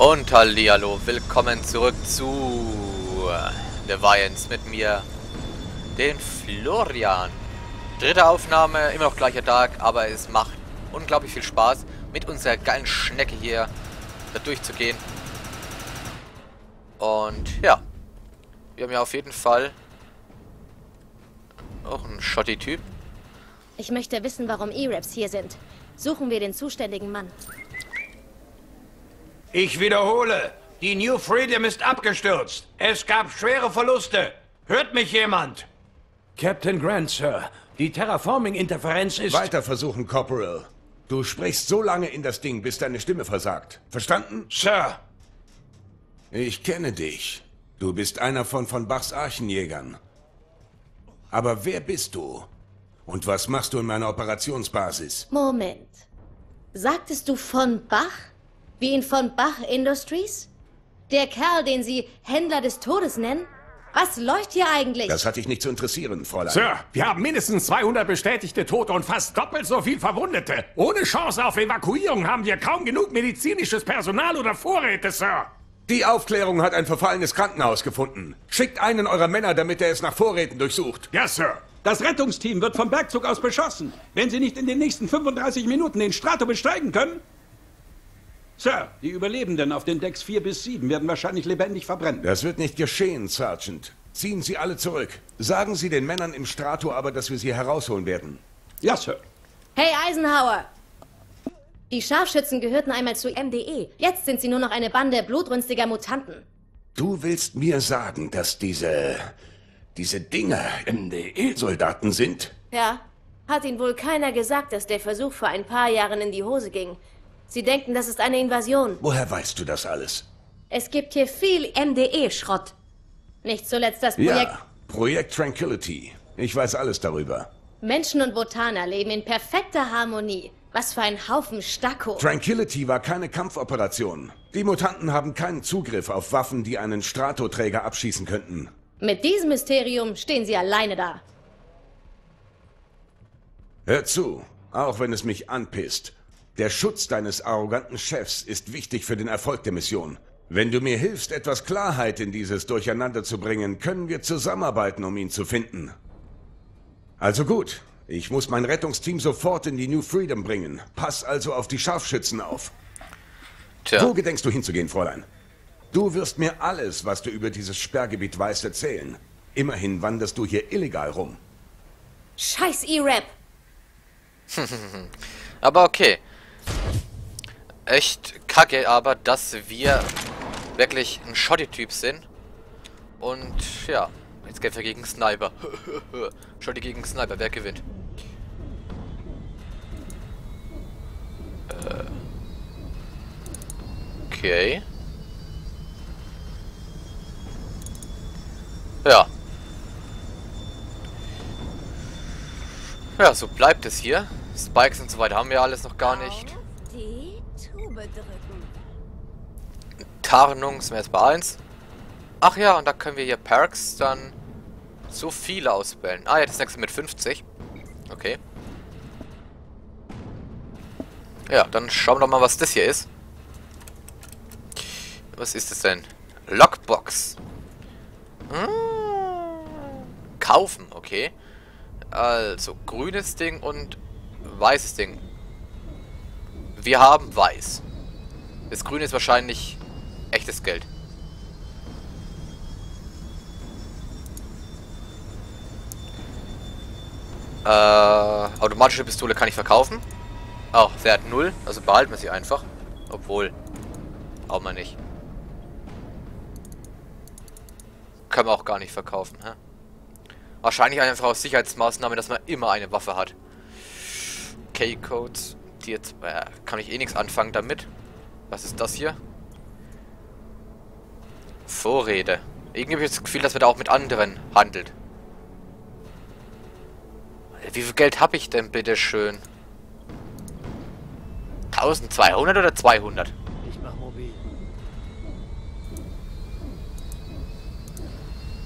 Und hallo, willkommen zurück zu Deviance mit mir, den Florian. Dritte Aufnahme, immer noch gleicher Tag, aber es macht unglaublich viel Spaß, mit unserer geilen Schnecke hier da durchzugehen. Und ja, wir haben ja auf jeden Fall auch einen Schotti-Typ. Ich möchte wissen, warum E-Raps hier sind. Suchen wir den zuständigen Mann. Ich wiederhole, die New Freedom ist abgestürzt. Es gab schwere Verluste. Hört mich jemand? Captain Grant, Sir. Die Terraforming-Interferenz ist... Weiter versuchen, Corporal. Du sprichst so lange in das Ding, bis deine Stimme versagt. Verstanden? Sir. Ich kenne dich. Du bist einer von von Bachs Archenjägern. Aber wer bist du? Und was machst du in meiner Operationsbasis? Moment. Sagtest du von Bach? Wie in von Bach Industries? Der Kerl, den Sie Händler des Todes nennen? Was läuft hier eigentlich? Das hat dich nicht zu interessieren, Fräulein. Sir, wir haben mindestens 200 bestätigte Tote und fast doppelt so viel Verwundete. Ohne Chance auf Evakuierung haben wir kaum genug medizinisches Personal oder Vorräte, Sir. Die Aufklärung hat ein verfallenes Krankenhaus gefunden. Schickt einen eurer Männer, damit er es nach Vorräten durchsucht. Ja, Sir. Das Rettungsteam wird vom Bergzug aus beschossen. Wenn Sie nicht in den nächsten 35 Minuten den Strato besteigen können, Sir, die Überlebenden auf den Decks 4 bis 7 werden wahrscheinlich lebendig verbrennen. Das wird nicht geschehen, Sergeant. Ziehen Sie alle zurück. Sagen Sie den Männern im Strato aber, dass wir sie herausholen werden. Ja, Sir. Hey, Eisenhower! Die Scharfschützen gehörten einmal zu MDE. Jetzt sind sie nur noch eine Bande blutrünstiger Mutanten. Du willst mir sagen, dass diese... diese Dinger MDE-Soldaten sind? Ja. Hat Ihnen wohl keiner gesagt, dass der Versuch vor ein paar Jahren in die Hose ging. Sie denken, das ist eine Invasion. Woher weißt du das alles? Es gibt hier viel MDE-Schrott. Nicht zuletzt das Projekt... Ja, Projekt Tranquility. Ich weiß alles darüber. Menschen und Botaner leben in perfekter Harmonie. Was für ein Haufen Stacko. Tranquility war keine Kampfoperation. Die Mutanten haben keinen Zugriff auf Waffen, die einen Stratoträger abschießen könnten. Mit diesem Mysterium stehen sie alleine da. Hör zu, auch wenn es mich anpisst. Der Schutz deines arroganten Chefs ist wichtig für den Erfolg der Mission. Wenn du mir hilfst, etwas Klarheit in dieses Durcheinander zu bringen, können wir zusammenarbeiten, um ihn zu finden. Also gut, ich muss mein Rettungsteam sofort in die New Freedom bringen. Pass also auf die Scharfschützen auf. Tja. Wo gedenkst du hinzugehen, Fräulein? Du wirst mir alles, was du über dieses Sperrgebiet weißt, erzählen. Immerhin wanderst du hier illegal rum. Scheiß E-Rap! Aber okay. Echt kacke aber, dass wir wirklich ein Schotti-Typ sind. Und ja, jetzt kämpfen wir gegen Sniper. Schotti gegen Sniper, wer gewinnt? Äh. Okay. Ja. Ja, so bleibt es hier. Spikes und so weiter haben wir alles noch gar nicht. Tube drücken. Tarnung sind wir jetzt bei 1. Ach ja, und da können wir hier Perks dann so viele auswählen. Ah ja, das nächste mit 50. Okay. Ja, dann schauen wir doch mal, was das hier ist. Was ist das denn? Lockbox. Hm. Kaufen, okay. Also, grünes Ding und weißes Ding. Wir haben weiß. Das grüne ist wahrscheinlich echtes Geld. Äh, automatische Pistole kann ich verkaufen. Auch, sie hat null, also behalten wir sie einfach. Obwohl, auch mal nicht. Können wir auch gar nicht verkaufen, hä? Wahrscheinlich einfach aus Sicherheitsmaßnahme, dass man immer eine Waffe hat. K-Codes, äh, kann ich eh nichts anfangen damit. Was ist das hier? Vorräte. Irgendwie habe ich das Gefühl, dass man da auch mit anderen handelt. Wie viel Geld habe ich denn bitte schön? 1200 oder 200? Ich mach mobil.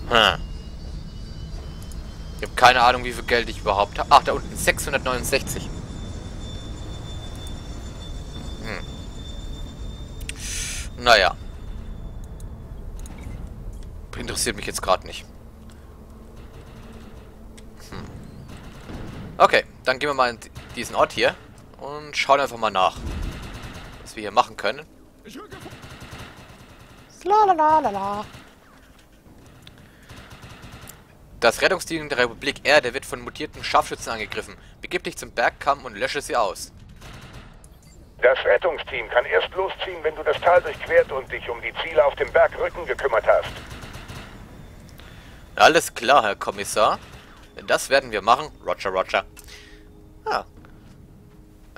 Hm. Ich habe keine Ahnung, wie viel Geld ich überhaupt habe. Ach, da unten 669. Naja. Interessiert mich jetzt gerade nicht. Hm. Okay, dann gehen wir mal in diesen Ort hier und schauen einfach mal nach, was wir hier machen können. Lalalala. Das Rettungsteam der Republik Erde wird von mutierten Scharfschützen angegriffen. Begib dich zum Bergkamm und lösche sie aus. Das Rettungsteam kann erst losziehen, wenn du das Tal durchquert und dich um die Ziele auf dem Bergrücken gekümmert hast. Alles klar, Herr Kommissar. Das werden wir machen. Roger, Roger. Ah.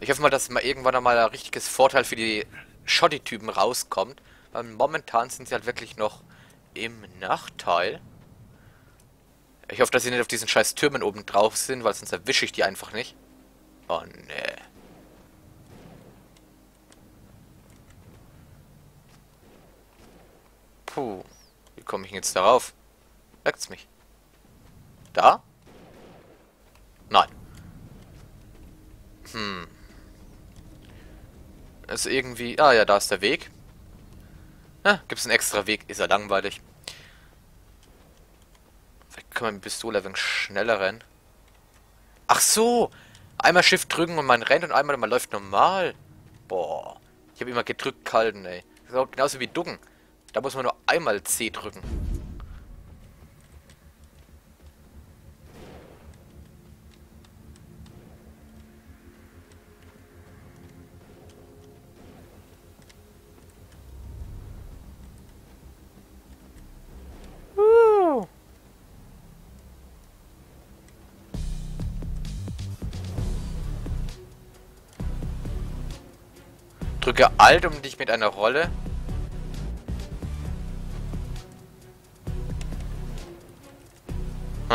Ich hoffe mal, dass mal irgendwann einmal ein richtiges Vorteil für die Shotty-Typen rauskommt. Weil momentan sind sie halt wirklich noch im Nachteil. Ich hoffe, dass sie nicht auf diesen scheiß Türmen oben drauf sind, weil sonst erwische ich die einfach nicht. Oh, ne. Puh. Wie komme ich denn jetzt darauf? Merkt's mich? Da? Nein. Hm. Ist irgendwie... Ah ja, da ist der Weg. Ah, Gibt es einen extra Weg? Ist er langweilig. Vielleicht kann man mit Pistole ein wenig schneller rennen. Ach so! Einmal Shift drücken und man rennt und einmal man läuft normal. Boah. Ich habe immer gedrückt kalten, ey. Das ist auch genauso wie Ducken. Da muss man nur einmal C drücken. Drücke Alt, um dich mit einer Rolle.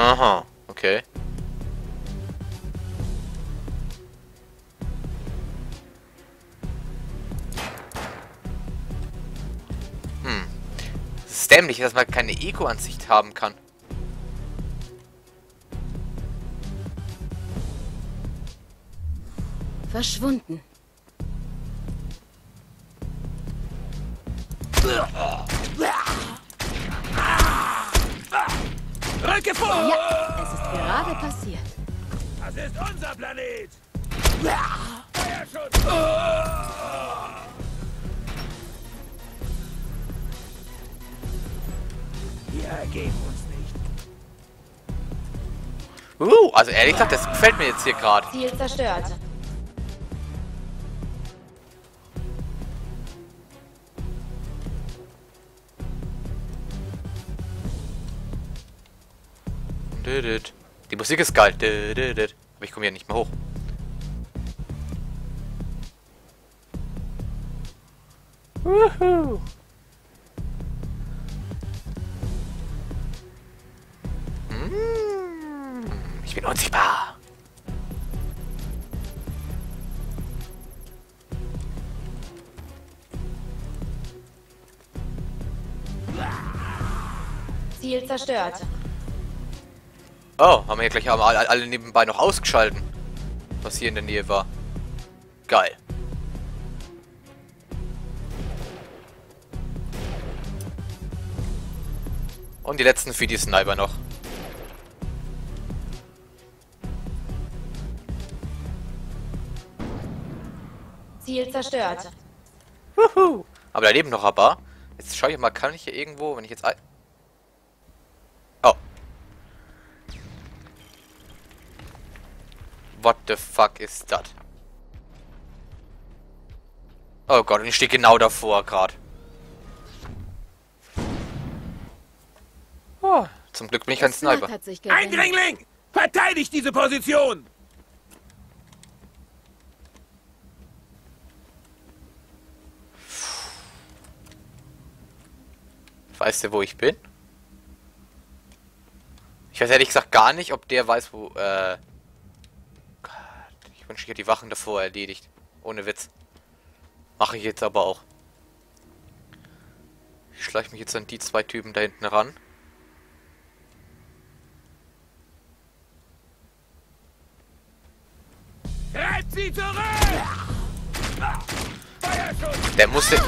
Aha, okay. Hm. Es ist dämlich, dass man keine Eco-Ansicht haben kann. Verschwunden. Ja, es ist gerade passiert. Das ist unser Planet! Feuerschutz! Wir ergeben uns nicht. Uh, also ehrlich gesagt, das gefällt mir jetzt hier gerade. Ziel zerstört. Die Musik ist geil. Aber ich komme hier nicht mehr hoch. Mm, Ich bin unsichtbar. Ziel zerstört. Oh, haben wir hier gleich alle, alle nebenbei noch ausgeschalten. Was hier in der Nähe war. Geil. Und die letzten für die Sniper noch. Ziel zerstört. Wuhu. Aber da leben noch ein paar. Jetzt schaue ich mal, kann ich hier irgendwo, wenn ich jetzt... ein- Oh. What the fuck ist das? Oh Gott, und ich stehe genau davor gerade. Oh, zum Glück bin ich kein Sniper. hat sich gewendet. Eindringling! Verteidigt diese Position! Weißt du, wo ich bin? Ich weiß ehrlich gesagt gar nicht, ob der weiß, wo, äh... Ich hätte die Wachen davor erledigt. Ohne Witz. Mache ich jetzt aber auch. Ich schleiche mich jetzt an die zwei Typen da hinten ran. Treibt sie zurück! Feuerschutz! Der musste...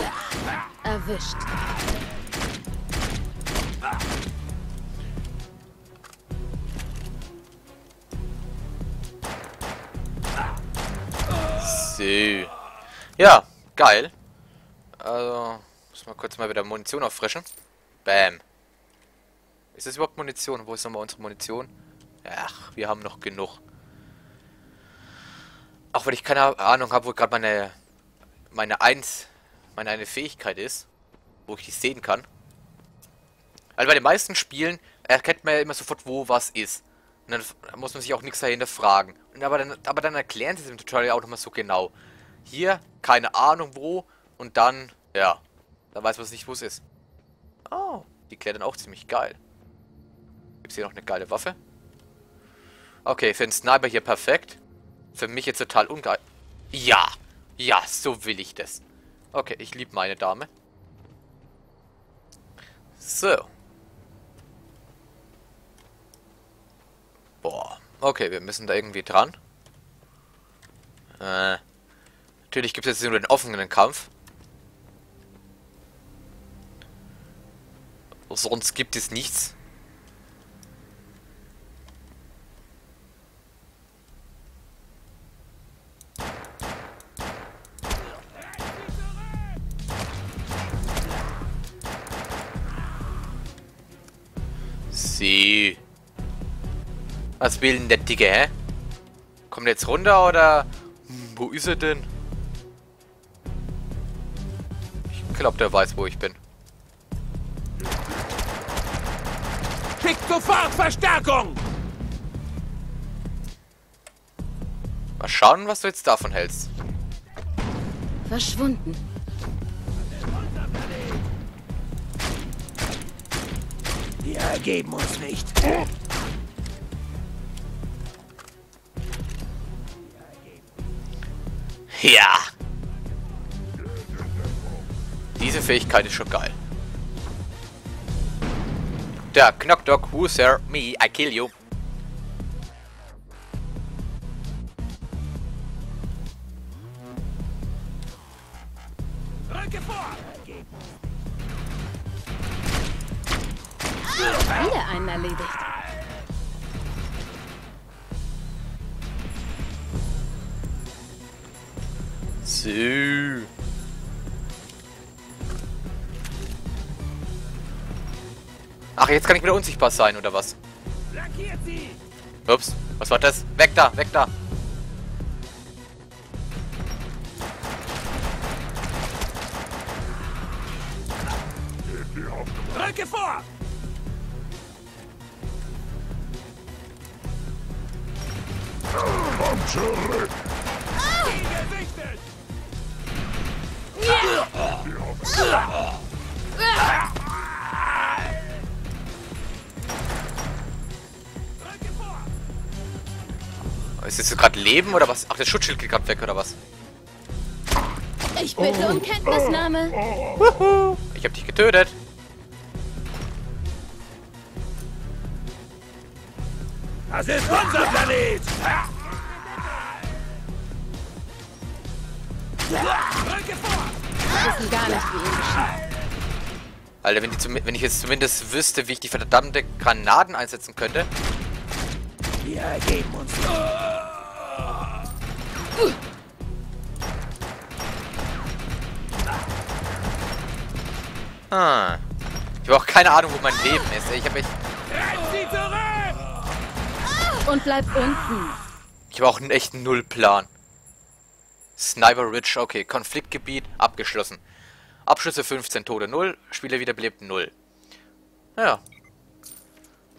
Erwischt. So. Ja, geil. Also, muss mal kurz mal wieder Munition auffrischen. Bam. Ist das überhaupt Munition? Wo ist nochmal unsere Munition? Ach, wir haben noch genug. Auch wenn ich keine Ahnung habe, wo gerade meine meine eins meine eine Fähigkeit ist, wo ich die sehen kann. Weil bei den meisten Spielen erkennt man ja immer sofort, wo was ist. Und dann muss man sich auch nichts dahinter fragen. Aber dann, aber dann erklären sie es im Tutorial auch nochmal so genau. Hier, keine Ahnung wo. Und dann, ja, dann weiß man nicht, wo es ist. Oh, die klärt dann auch ziemlich geil. Gibt es hier noch eine geile Waffe? Okay, für den Sniper hier perfekt. Für mich jetzt total ungeil. Ja, ja, so will ich das. Okay, ich liebe meine Dame. So. Boah. Okay, wir müssen da irgendwie dran. Äh. Natürlich gibt es jetzt nur den offenen Kampf. Sonst gibt es nichts. Was will denn der Dicke, hä? Kommt er jetzt runter oder... Hm, wo ist er denn? Ich glaube, der weiß, wo ich bin. Schickt sofort Verstärkung! Mal schauen, was du jetzt davon hältst. Verschwunden. Wir ergeben uns nicht. Ja. Diese Fähigkeit ist schon geil. Der Knock Dog, who's? Me, I kill you. Wieder einen erledigt. So. Ach, jetzt kann ich wieder unsichtbar sein, oder was? Ups, was war das? Weg da, weg da. Rücke vor! Gesichtet! Rücke vor! Ist jetzt gerade Leben oder was? Ach, der Schutzschild geht gerade weg, oder was? Ich bitte um Kenntnisnahme. Ich hab dich getötet. Das ist unser Planet! Rücke vor! Wissen gar nicht, wie geschieht. Alter, wenn, die zum, wenn ich jetzt zumindest wüsste, wie ich die verdammte Granaten einsetzen könnte. Wir ergeben uns nicht. Ah. Ich habe auch keine Ahnung, wo mein Leben ist. Ich habe echt! Und bleib unten. ich habe auch einen echten Nullplan. Sniper Ridge, okay. Konfliktgebiet abgeschlossen. Abschüsse 15, Tode 0, Spieler wiederbelebt 0. Ja.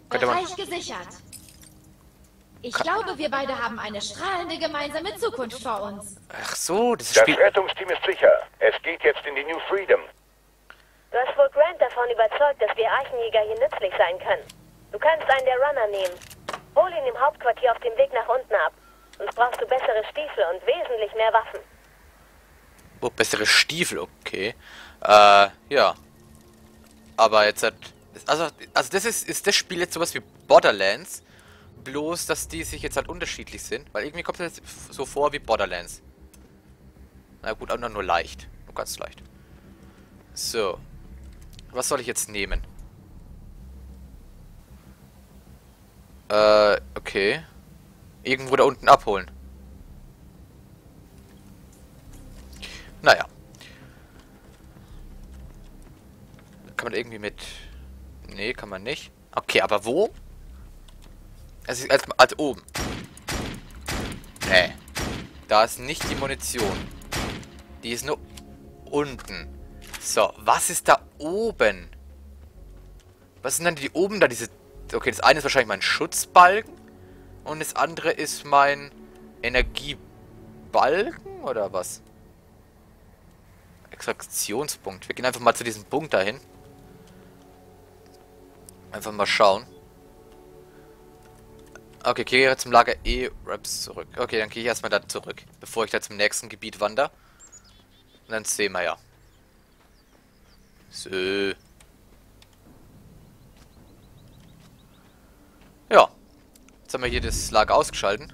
Könnte man. Gesichert. Ich glaube, wir beide haben eine strahlende gemeinsame Zukunft vor uns. Ach so, das Das Spiel. Rettungsteam ist sicher. Es geht jetzt in die New Freedom. Du hast wohl Grant davon überzeugt, dass wir Archenjäger hier nützlich sein können. Du kannst einen der Runner nehmen. Hol ihn im Hauptquartier auf dem Weg nach unten ab. Sonst brauchst du bessere Stiefel und wesentlich mehr Waffen. Oh, bessere Stiefel, okay. Äh, ja. Aber jetzt hat. Also, also das ist, ist das Spiel jetzt sowas wie Borderlands. Bloß, dass die sich jetzt halt unterschiedlich sind. Weil irgendwie kommt es jetzt so vor wie Borderlands. Na gut, auch nur leicht. Nur ganz leicht. So. Was soll ich jetzt nehmen? Äh, okay. Irgendwo da unten abholen. Naja. Kann man irgendwie mit... Nee, kann man nicht. Okay, aber wo? Also, als, als oben. Nee. Da ist nicht die Munition. Die ist nur unten. So, was ist da oben? Was sind denn die oben da? Diese. Okay, das eine ist wahrscheinlich mein Schutzbalken. Und das andere ist mein Energiebalken oder was? Extraktionspunkt. Wir gehen einfach mal zu diesem Punkt dahin. Einfach mal schauen. Okay, ich gehe zum Lager E-Raps zurück. Okay, dann gehe ich erstmal da zurück, bevor ich da zum nächsten Gebiet wandere. Und dann sehen wir ja. So. Ja. Haben wir hier das Lager ausgeschalten.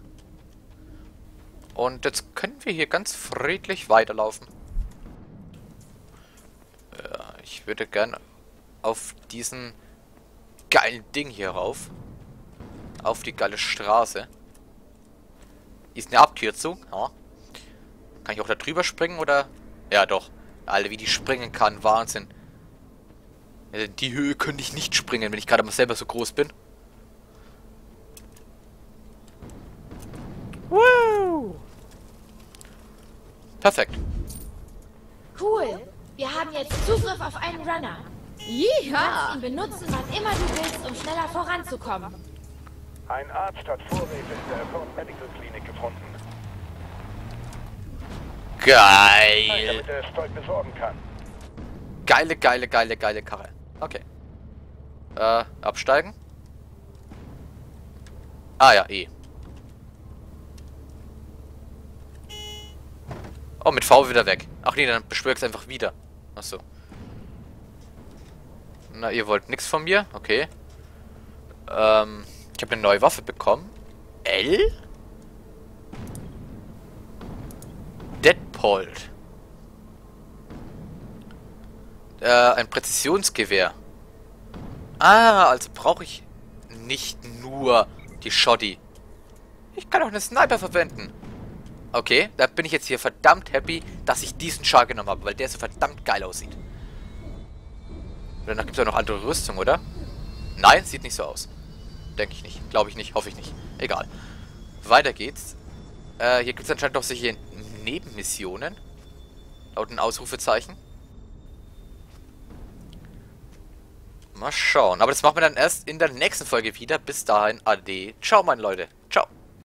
Und jetzt können wir hier ganz friedlich weiterlaufen. Ja, ich würde gern auf diesen geilen Ding hier rauf. Auf die geile Straße. Ist eine Abkürzung, ja. Kann ich auch da drüber springen oder? Ja, doch. Alter, wie die springen kann. Wahnsinn. Die Höhe könnte ich nicht springen, wenn ich gerade mal selber so groß bin. Perfekt. Cool. Wir haben jetzt Zugriff auf einen Runner. Du kannst ihn benutzen, wann immer du willst, um schneller voranzukommen. Ein Arzt hat Vorräte in der Accord Medical Clinic gefunden. Geil. Damit er das Zeug besorgen kann. Geile, geile, geile, geile Karre. Okay. Äh, absteigen. Ah ja, E. Oh, mit V wieder weg. Ach nee, dann beschwörst einfach wieder. Achso. Na, ihr wollt nichts von mir? Okay. Ähm, ich habe eine neue Waffe bekommen. L? Deadpolt. Äh, ein Präzisionsgewehr. Ah, also brauche ich nicht nur die Shoddy. Ich kann auch eine Sniper verwenden. Okay, da bin ich jetzt hier verdammt happy, dass ich diesen Char genommen habe, weil der so verdammt geil aussieht. Danach gibt es auch noch andere Rüstung, oder? Nein, sieht nicht so aus. Denke ich nicht. Glaube ich nicht. Hoffe ich nicht. Egal. Weiter geht's. Äh, hier gibt es anscheinend noch solche Nebenmissionen. Laut ein Ausrufezeichen. Mal schauen. Aber das machen wir dann erst in der nächsten Folge wieder. Bis dahin, ade. Ciao, meine Leute. Ciao.